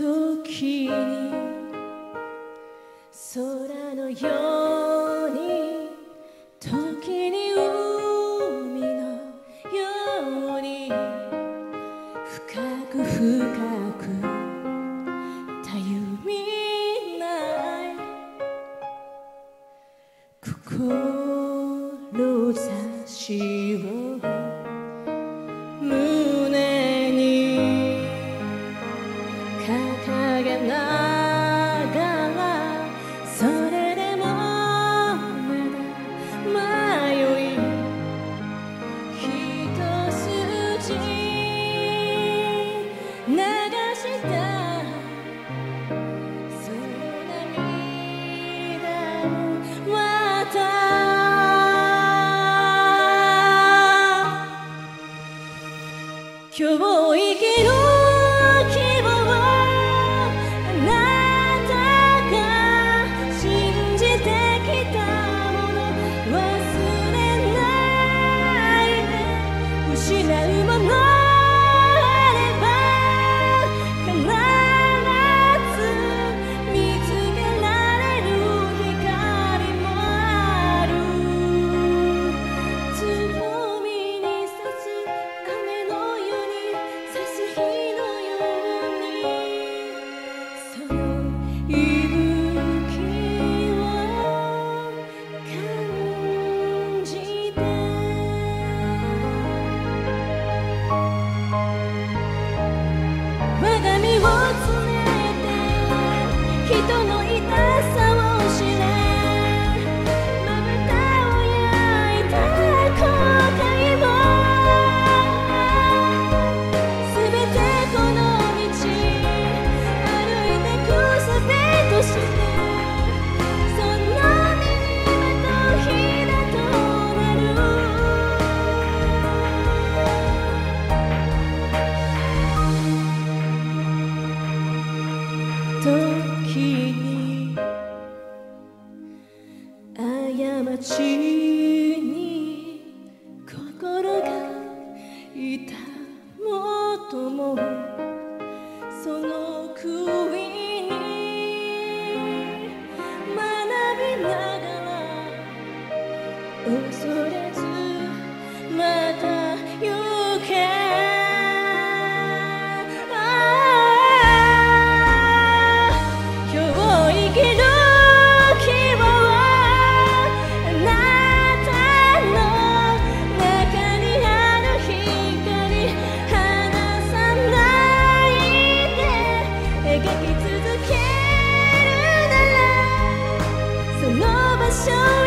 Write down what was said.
時に空のように時に海のように深く深くたゆみない志を que vos 啊時に過ちに心が痛もうともその悔いに学びながら想